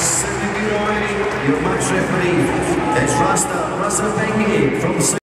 Your match referee, it's Rasta Rasa